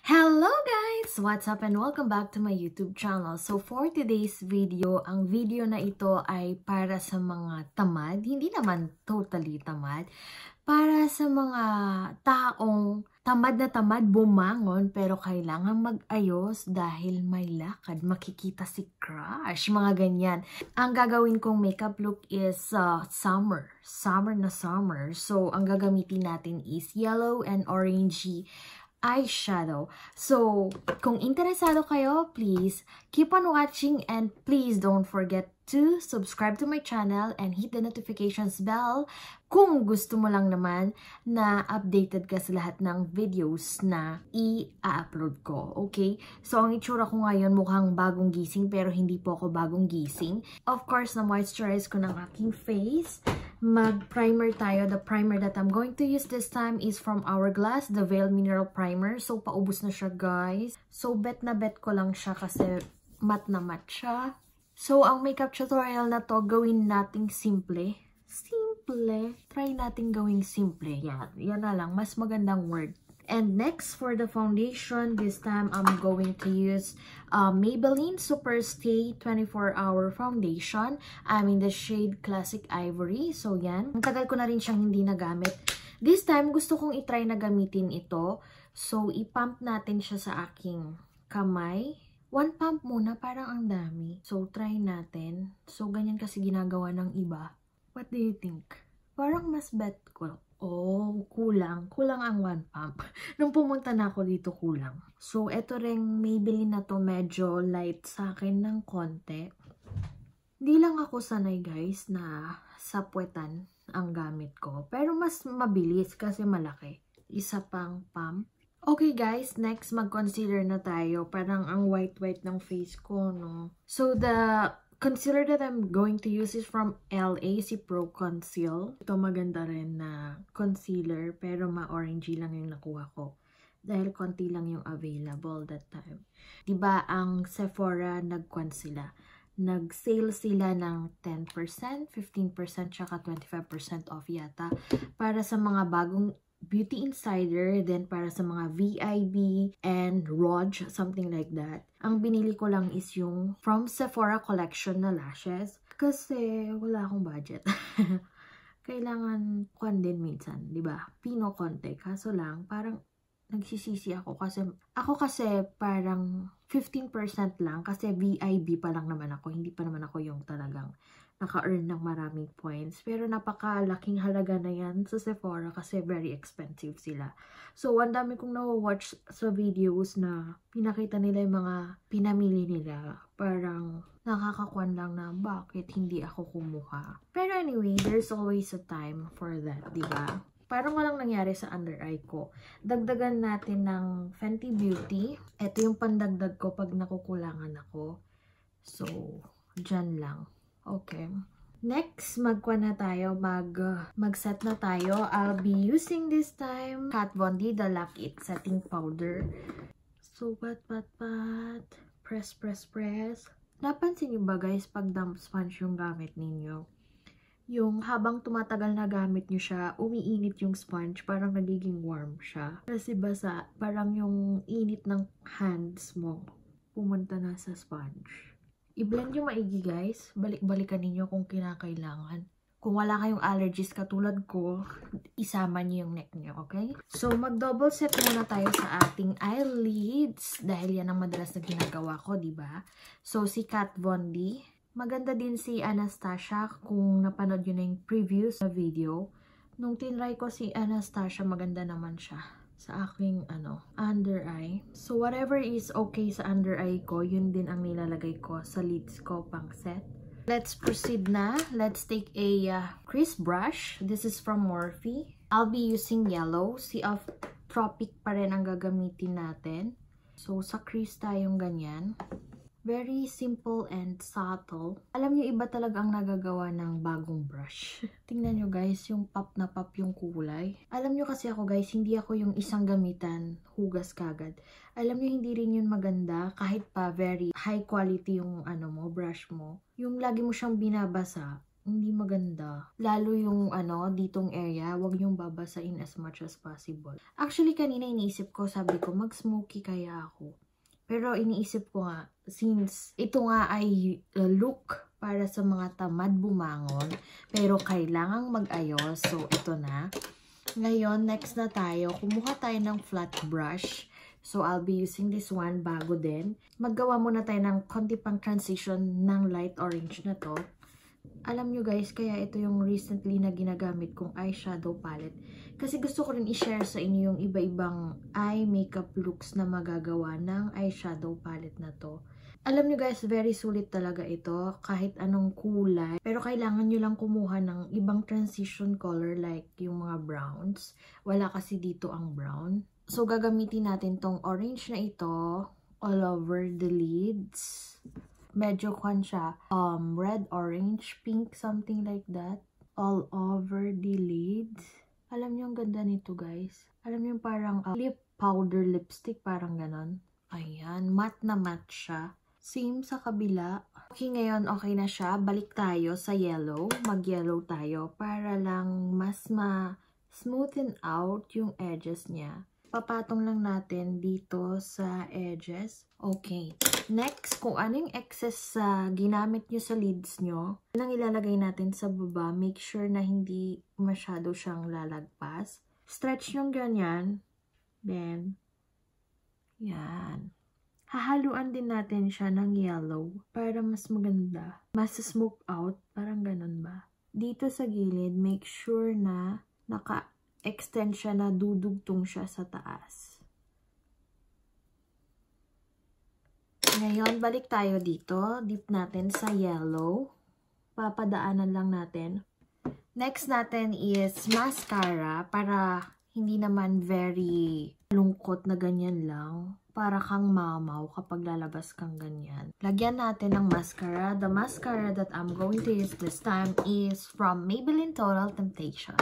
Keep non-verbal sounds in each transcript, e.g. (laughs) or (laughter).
Hello guys! What's up and welcome back to my YouTube channel. So for today's video, ang video na ito ay para sa mga tamad, hindi naman totally tamad, para sa mga taong tamad na tamad bumangon pero kailangan mag-ayos dahil may lakad, makikita si crush, mga ganyan. Ang gagawin kong makeup look is uh, summer, summer na summer. So ang gagamitin natin is yellow and orangey eyeshadow. So, kung interesado kayo, please keep on watching and please don't forget to subscribe to my channel and hit the notifications bell kung gusto mo lang naman na updated ka sa lahat ng videos na i-upload ko. Okay? So, ang itsura ko ngayon mukhang bagong gising pero hindi po ako bagong gising. Of course, na-moisturize ko ng aking face mag-primer tayo. The primer that I'm going to use this time is from Hourglass, the Veil Mineral Primer. So, paubos na siya, guys. So, bet na bet ko lang siya kasi mat na mat siya. So, ang makeup tutorial na to, gawin nating simple. Simple. Try nating gawing simple. Yan. Yan na lang. Mas magandang word. And next, for the foundation, this time I'm going to use uh, Maybelline Super Stay 24 Hour Foundation. I'm in the shade Classic Ivory. So, yan. Ang tagal ko na rin siyang hindi nagamit. This time, gusto kong itry na gamitin ito. So, ipump natin siya sa aking kamay. One pump muna, parang ang dami. So, try natin. So, ganyan kasi ginagawa ng iba. What do you think? Parang mas bet ko Oh, kulang. Kulang ang one pump. (laughs) Nung pumunta na ako dito, kulang. So, eto rin, Maybelline na to medyo light sa akin ng konti. Hindi lang ako sanay guys na sapwetan ang gamit ko. Pero mas mabilis kasi malaki. Isa pang pump. Okay guys, next mag-consider na tayo. Parang ang white-white ng face ko, no? So, the concealer that I'm going to use is from LA, si Pro Conceal. Ito maganda rin na concealer, pero ma-orangey lang yung nakuha ko. Dahil konti lang yung available that time. Diba, ang Sephora, nag-con sila. Nag-sale sila ng 10%, 15%, tsaka 25% off yata. Para sa mga bagong Beauty Insider, then para sa mga VIB and Rog, something like that. Ang binili ko lang is yung from Sephora collection na lashes kasi wala akong budget. (laughs) Kailangan kwan din minsan, di ba? Pino konti. Kaso lang, parang nagsisisi ako kasi ako kasi parang 15% lang kasi VIB pa lang naman ako. Hindi pa naman ako yung talagang naka-earn ng maraming points. Pero napakalaking halaga na yan sa Sephora kasi very expensive sila. So, ang dami kong na-watch sa videos na pinakita nila yung mga pinamili nila. Parang nakakakuan lang na bakit hindi ako kumuha. Pero anyway, there's always a time for that, di ba? Parang walang nangyari sa under eye ko. Dagdagan natin ng Fenty Beauty. Ito yung pandagdag ko pag nakukulangan ako. So, dyan lang. Okay. Next, magkwa na tayo, mag, uh, mag-set na tayo. I'll be using this time Kat Von D, the Lock It Setting Powder. So, pat, pat, pat. Press, press, press. Napansin niyo ba guys, pag damp sponge yung gamit ninyo, yung habang tumatagal na gamit nyo siya, umiinit yung sponge, parang nagiging warm siya. Kasi basa, parang yung init ng hands mo, pumunta na sa sponge. I-blend nyo maigi guys. Balik-balikan ninyo kung kinakailangan. Kung wala kayong allergies katulad ko, isama nyo yung neck nyo, okay? So, mag-double set muna tayo sa ating eyelids. Dahil yan ang madalas na ginagawa ko, di ba? So, si Kat Von D. Maganda din si Anastasia kung napanood yun yung previous na video. Nung tinry ko si Anastasia, maganda naman siya sa aking ano, under eye. So, whatever is okay sa under eye ko, yun din ang nilalagay ko sa lids ko pang set. Let's proceed na. Let's take a uh, crease brush. This is from Morphe. I'll be using yellow. Sea of Tropic pa rin ang gagamitin natin. So, sa crease tayong ganyan. Very simple and subtle. Alam nyo, iba talaga ang nagagawa ng bagong brush. (laughs) Tingnan nyo guys, yung pop na pop yung kulay. Alam nyo kasi ako guys, hindi ako yung isang gamitan, hugas kagad. Alam nyo, hindi rin yun maganda kahit pa very high quality yung ano mo, brush mo. Yung lagi mo siyang binabasa, hindi maganda. Lalo yung ano, ditong area, wag yung babasain as much as possible. Actually, kanina iniisip ko, sabi ko, mag-smoky kaya ako. Pero iniisip ko nga, since ito nga ay uh, look para sa mga tamad bumangon, pero kailangang mag-ayos, so ito na. Ngayon, next na tayo, kumuha tayo ng flat brush. So, I'll be using this one bago din. Maggawa muna tayo ng konti pang transition ng light orange na to alam nyo guys, kaya ito yung recently na ginagamit kong eyeshadow palette. Kasi gusto ko rin i-share sa inyo yung iba-ibang eye makeup looks na magagawa ng eyeshadow palette na to. Alam nyo guys, very sulit talaga ito kahit anong kulay. Pero kailangan nyo lang kumuha ng ibang transition color like yung mga browns. Wala kasi dito ang brown. So gagamitin natin tong orange na ito all over the lids medyo kwan siya, um, red, orange, pink, something like that. All over the lids. Alam niyo ang ganda nito guys. Alam niyo parang uh, lip powder lipstick, parang ganon. Ayan, matte na matte siya. Same sa kabila. Okay, ngayon okay na siya. Balik tayo sa yellow. Mag-yellow tayo para lang mas ma-smoothen out yung edges niya papatong lang natin dito sa edges. Okay. Next, kung anong excess sa uh, ginamit nyo sa lids nyo, lang ilalagay natin sa baba. Make sure na hindi masyado siyang lalagpas. Stretch nyo ganyan. Then, yan. Hahaluan din natin siya ng yellow para mas maganda. Mas smoke out. Parang ganun ba? Dito sa gilid, make sure na naka extend siya na dudugtong siya sa taas. Ngayon, balik tayo dito. Dip natin sa yellow. Papadaanan lang natin. Next natin is mascara para hindi naman very lungkot na ganyan lang. Para kang mamaw kapag lalabas kang ganyan. Lagyan natin ng mascara. The mascara that I'm going to use this time is from Maybelline Total Temptation.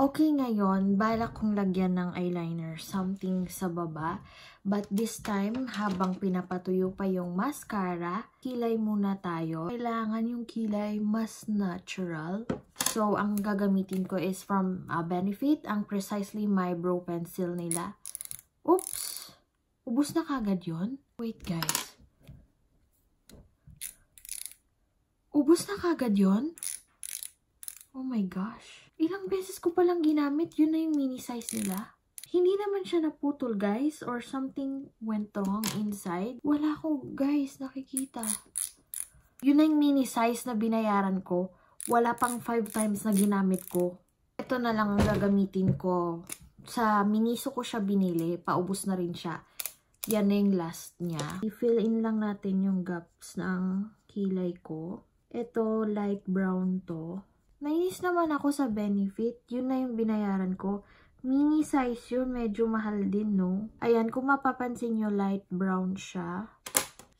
Okay ngayon, balak kong lagyan ng eyeliner something sa baba. But this time, habang pinapatuyo pa yung mascara, kilay muna tayo. Kailangan yung kilay mas natural. So, ang gagamitin ko is from uh, Benefit, ang Precisely My Brow Pencil nila. Oops! Ubus na kagad yon Wait guys. Ubus na kagad yon Oh my gosh. Ilang beses ko palang ginamit, yun na yung mini size nila. Hindi naman siya naputol, guys, or something went wrong inside. Wala ko, guys, nakikita. Yun na yung mini size na binayaran ko. Wala pang 5 times na ginamit ko. Ito na lang ang gagamitin ko. Sa miniso ko siya binili, paubos na rin siya. Yan na yung last niya. I-fill in lang natin yung gaps ng kilay ko. Ito, light brown to. Nainis naman ako sa benefit. Yun na yung binayaran ko. Mini size yun. Medyo mahal din, no? Ayan, kung mapapansin nyo, light brown siya.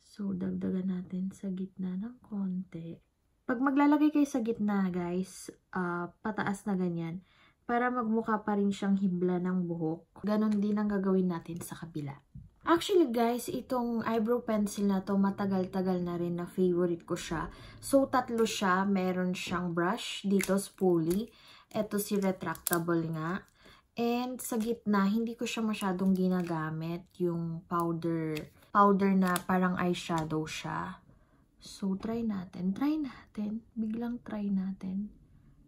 So, dagdagan natin sa gitna ng konti. Pag maglalagay kayo sa gitna, guys, uh, pataas na ganyan, para magmukha pa rin siyang hibla ng buhok. Ganon din ang gagawin natin sa kabila. Actually guys, itong eyebrow pencil na to matagal-tagal na rin na favorite ko siya. So tatlo siya, meron siyang brush dito spoolie. Ito si retractable nga. And sa gitna, hindi ko siya masyadong ginagamit yung powder powder na parang eyeshadow siya. So try natin, try natin, biglang try natin.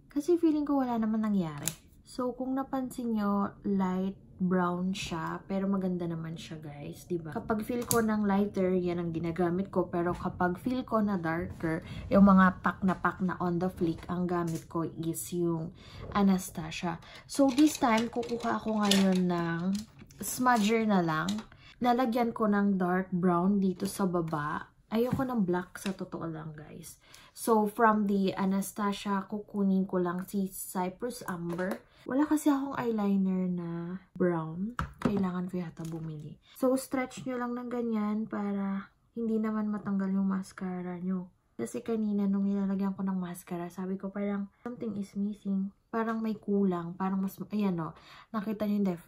Kasi feeling ko wala naman nangyari. So kung napansin nyo, light brown siya, pero maganda naman siya guys, di ba? Kapag feel ko ng lighter, yan ang ginagamit ko, pero kapag feel ko na darker, yung mga pack na pack na on the flick, ang gamit ko is yung Anastasia. So this time, kukuha ako ngayon ng smudger na lang. Lalagyan ko ng dark brown dito sa baba. Ayoko ng black sa totoo lang guys. So from the Anastasia, kukunin ko lang si Cypress Amber. Wala kasi akong eyeliner na brown. Kailangan ko yata bumili. So, stretch nyo lang ng ganyan para hindi naman matanggal yung mascara nyo. Kasi kanina nung nilalagyan ko ng mascara, sabi ko parang something is missing. Parang may kulang. Parang mas, ayan o, nakita nyo yung def,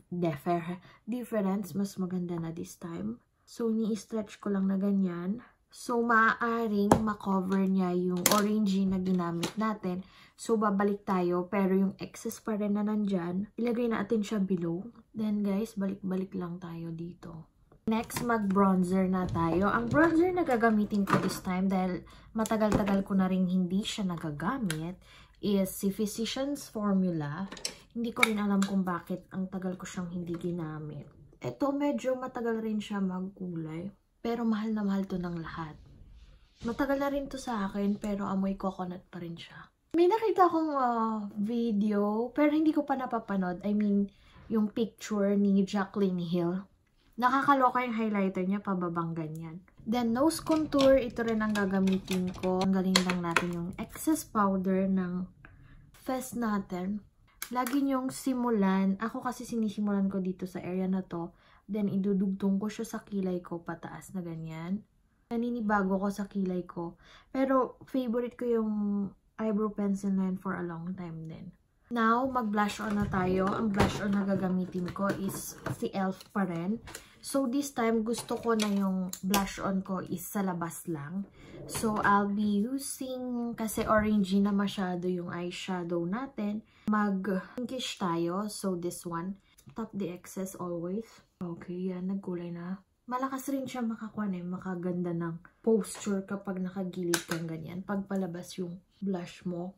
difference. Mas maganda na this time. So, ni-stretch ko lang na ganyan. So, maaaring makover niya yung orangey na ginamit natin. So, babalik tayo. Pero yung excess pa rin na nandyan, ilagay natin siya below. Then, guys, balik-balik lang tayo dito. Next, mag-bronzer na tayo. Ang bronzer na gagamitin ko this time, dahil matagal-tagal ko na rin hindi siya nagagamit, is si Physicians Formula. Hindi ko rin alam kung bakit ang tagal ko siyang hindi ginamit. Ito, medyo matagal rin siya magkulay. Pero mahal na mahal to ng lahat. Matagal na rin to sa akin, pero amoy coconut pa rin siya. May nakita akong uh, video, pero hindi ko pa napapanood. I mean, yung picture ni Jacqueline Hill. Nakakaloka yung highlighter niya, pababang ganyan. Then, nose contour, ito rin ang gagamitin ko. Tanggalin lang natin yung excess powder ng Fest natin. Lagi niyong simulan. Ako kasi sinisimulan ko dito sa area na to Then, idudugtong ko siya sa kilay ko pataas na ganyan. Naninibago ko sa kilay ko. Pero, favorite ko yung eyebrow pencil na yun for a long time din. Now, mag-blush on na tayo. Ang blush on na gagamitin ko is si e.l.f. pa rin. So, this time, gusto ko na yung blush on ko is sa labas lang. So, I'll be using, kasi orangey na masyado yung eyeshadow natin. Mag-pinkish tayo. So, this one. Tap the excess always. Okay, yan. Nagkulay na. Malakas rin siya makakuha eh. Makaganda ng posture kapag nakagilid kang ganyan. Pag palabas yung blush mo.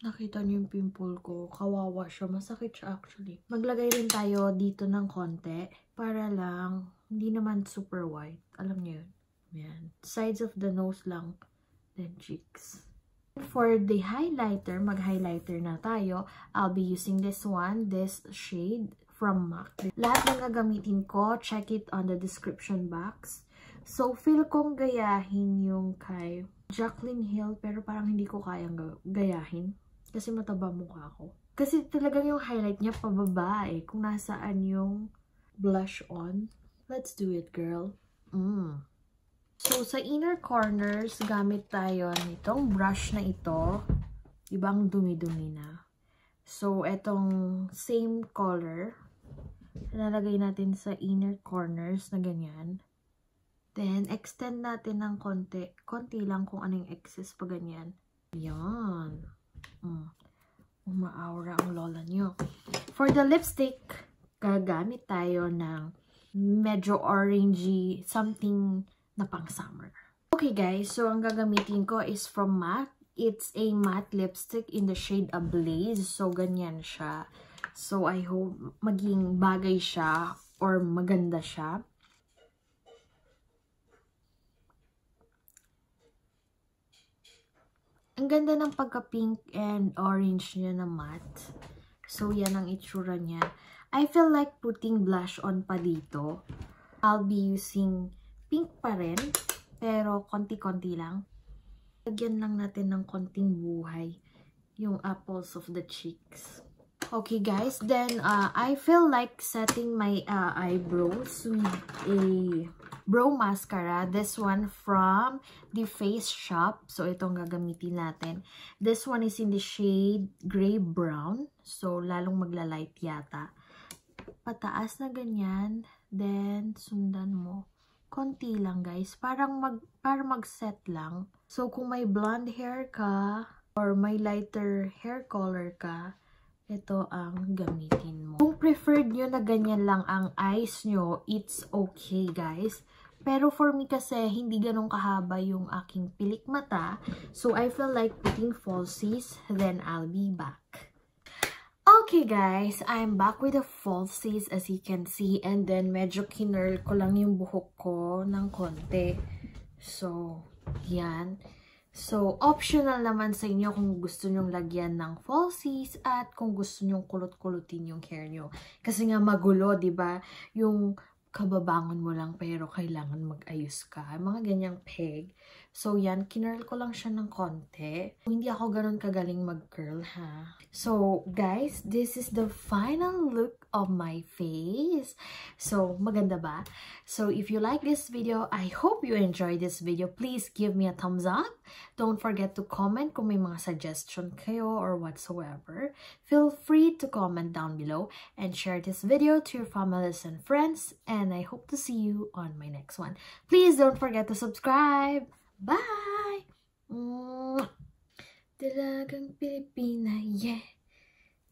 Nakita niyo yung pimple ko. Kawawa siya. Masakit siya actually. Maglagay rin tayo dito ng konti. Para lang, hindi naman super white. Alam niyo yun. Yan. Sides of the nose lang. Then cheeks. For the highlighter, mag-highlighter na tayo. I'll be using this one, this shade from MAC. Lahat ng gagamitin ko, check it on the description box. So, feel kong gayahin yung kay Jacqueline Hill, pero parang hindi ko kayang gayahin. Kasi mataba mukha ko. Kasi talagang yung highlight niya pababa eh. Kung nasaan yung blush on. Let's do it, girl. Mm. So, sa inner corners, gamit tayo nitong brush na ito. Ibang dumi-dumi na. So, etong same color lalagay natin sa inner corners na ganyan. Then, extend natin ng konti. Konti lang kung ano yung excess pa ganyan. Yan. Mm. Umaaura ang lola nyo. For the lipstick, gagamit tayo ng medyo orangey, something na pang summer. Okay guys, so ang gagamitin ko is from MAC. It's a matte lipstick in the shade Ablaze. So, ganyan siya. So, I hope maging bagay siya or maganda siya. Ang ganda ng pagka-pink and orange niya na matte. So, yan ang itsura niya. I feel like putting blush on pa dito. I'll be using pink pa rin, pero konti-konti lang. Lagyan lang natin ng konting buhay yung apples of the cheeks. Okay guys, then uh, I feel like setting my uh, eyebrows with a brow mascara. This one from the Face Shop. So, itong gagamitin natin. This one is in the shade gray brown. So, lalong magla-light yata. Pataas na ganyan. Then, sundan mo. Konti lang guys. Parang mag, para mag-set lang. So, kung may blonde hair ka or may lighter hair color ka, ito ang gamitin mo. Kung preferred nyo na ganyan lang ang eyes nyo, it's okay guys. Pero for me kasi, hindi ganun kahaba yung aking pilik mata. So, I feel like putting falsies, then I'll be back. Okay guys, I'm back with the falsies as you can see. And then, medyo kinurl ko lang yung buhok ko ng konti. So, yan. So, optional naman sa inyo kung gusto nyong lagyan ng falsies at kung gusto nyong kulot-kulutin yung hair nyo. Kasi nga magulo, ba diba? Yung kababangon mo lang pero kailangan mag-ayos ka. Mga ganyang peg. So, yan. Kinurl ko lang siya ng konti. Hindi ako ganun kagaling mag-curl, ha? So, guys, this is the final look of my face. So, maganda ba? So, if you like this video, I hope you enjoy this video. Please give me a thumbs up. Don't forget to comment kung may mga suggestion kayo or whatsoever. Feel free to comment down below and share this video to your families and friends. And I hope to see you on my next one. Please don't forget to subscribe. Bye! Pilipina, yeah.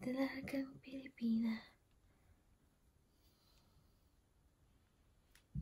Pilipina.